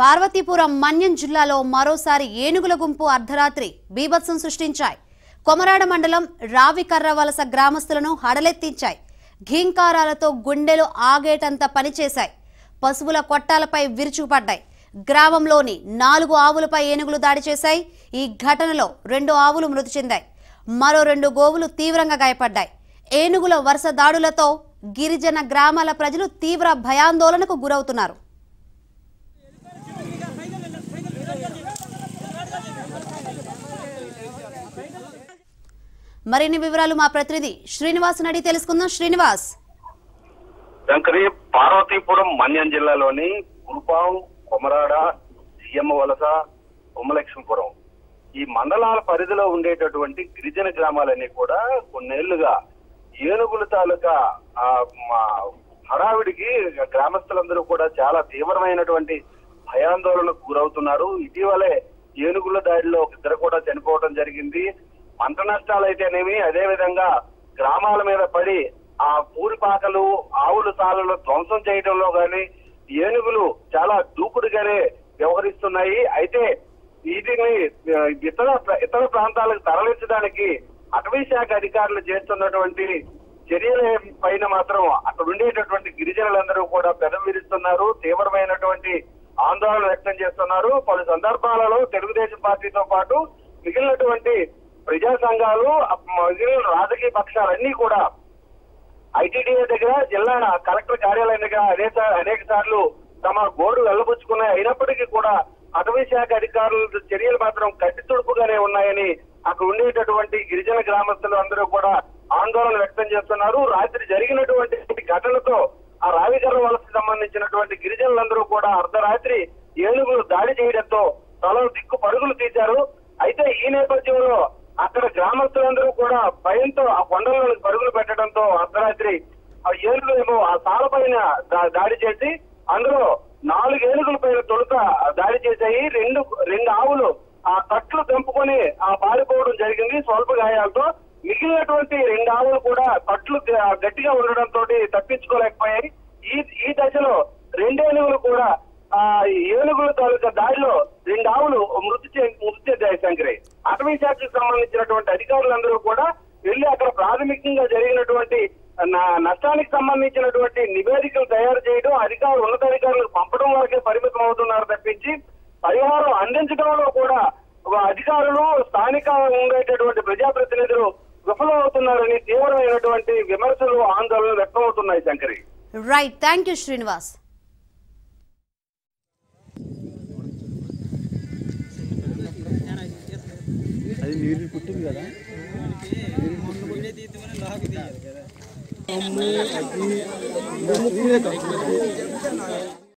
పార్వతీపురం మన్యం జిల్లాలో మరోసారి ఏనుగుల గుంపు అర్ధరాత్రి బీభత్సం సృష్టించాయి. కొమరాడ మండలం రావికర్రవలస గ్రామస్తులను హడలెత్తించాయి. ఘీంకారాలతో గుండెలు ఆగేటంత పనిచేశాయి. పశువుల కొట్టాలపై విరుచుకుపడ్డాయి. గ్రామంలోని నాలుగు ఆవులపై ఏనుగులు దాడి చేశాయి. ఈ ఘటనలో రెండు ఆవులు మృతి చెందాయి. మరో రెండు గోవులు తీవ్రంగా గాయపడ్డాయి. ఏనుగుల వరుస దాడులతో గిరిజన గ్రామాల ప్రజలు తీవ్ర భయాందోళనకు గురవుతున్నారు. మరిన్ని వివరాలు మా ప్రతినిధి శ్రీనివాస్ నడి తెలుసుకుందాం. శ్రీనివాస్. శంకరి పార్వతీపురం మన్యం జిల్లాలోని కురుపాం కొమరాడ సీఎం వలస ఉమ్మలక్ష్మీపురం ఈ మండలాల పరిధిలో ఉండేటటువంటి గిరిజన గ్రామాలన్నీ కూడా కొన్నేళ్ళుగా ఏనుగుల తాలూకా ఆ, మా హడావిడికి గ్రామస్తులందరూ కూడా చాలా తీవ్రమైనటువంటి భయాందోళనకు గురవుతున్నారు. ఇటీవలే ఏనుగుల దాడిలో ఒక ఇద్దరు కూడా చనిపోవడం జరిగింది. పంట నష్టాలు అయితేనేమి అదే విధంగా గ్రామాల మీద పడి ఆ పూరిపాకలు ఆవుల సాలను ధ్వంసం చేయడంలో కానీ ఏనుగులు చాలా దూకుడుగానే వ్యవహరిస్తున్నాయి. అయితే వీటిని ఇతర ప్ర- ఇతర ప్రాంతాలకు తరలించడానికి అటవీ శాఖ అధికారులు చేస్తున్నటువంటి చర్యల పైన మాత్రం అక్కడ ఉండేటటువంటి గిరిజనులందరూ కూడా పెదవిరుస్తున్నారు తీవ్రమైనటువంటి ఆందోళన వ్యక్తం చేస్తున్నారు. పలు సందర్భాలలో తెలుగుదేశం పార్టీతో పాటు మిగిలినటువంటి ప్రజా సంఘాలు రాజకీయ పక్షాలన్నీ కూడా ఐటీడీఏ దగ్గర జిల్లా కలెక్టర్ కార్యాలయం దగ్గర అనేక అనేక సార్లు తమ గోడు వెళ్ళబుచ్చుకున్నాయి అయినప్పటికీ కూడా అటవీ శాఖ అధికారుల చర్యలు మాత్రం కట్టి తుడుపుగానే ఉన్నాయని అక్కడ ఉండేటటువంటి గిరిజన గ్రామస్తులు అందరూ కూడా ఆందోళన వ్యక్తం చేస్తున్నారు. రాత్రి జరిగినటువంటి ఘటనతో ఆ రావిగర్ర వలసకు సంబంధించినటువంటి గిరిజనులందరూ కూడా అర్ధరాత్రి ఏనుగులు దాడి చేయడంతో తల దిక్కు పరుగులు తీశారు. అయితే ఈ నేపథ్యంలో అక్కడ గ్రామస్తులందరూ కూడా భయంతో ఆ కొండలను పరుగులు పెట్టడంతో అర్ధరాత్రి ఆ ఏనుగులు ఏమో ఆ తాళ పైన దా- దాడి చేసి అందులో నాలుగు ఏనుగుల పైన తొలుత దాడి చేశాయి. రెండు రెండు ఆవులు ఆ కట్లు తెంపుకొని ఆ పారిపోవడం జరిగింది స్వల్ప గాయాలతో. మిగిలినటువంటి రెండు ఆవులు కూడా కట్లు గట్టిగా ఉండడంతో తప్పించుకోలేకపోయాయి. ఈ ఈ దశలో రెండేనుగులు కూడా ఏనుగుల తాలూకా దాడిలో రెండు ఆవులు మృతి మృతి చెందాయి శంకరే. అటవీ శాఖకు సంబంధించినటువంటి అధికారులందరూ కూడా వెళ్ళి అక్కడ ప్రాథమికంగా జరిగినటువంటి నష్టానికి సంబంధించినటువంటి నివేదికలు తయారు చేయడం అధికారులు ఉన్నతాధికారులకు పంపడం వరకే పరిమితం అవుతున్నారు తప్పించి పరిహారం అందించడంలో కూడా ఒక అధికారులు స్థానిక ఉండేటటువంటి ప్రజాప్రతినిధులు విఫలమవుతున్నారని తీవ్రమైనటువంటి విమర్శలు ఆందోళనలు వ్యక్తమవుతున్నాయి Shankari. Right thank you Srinivas నీళ్ళు పుట్టింది కదా అమ్మాయి అది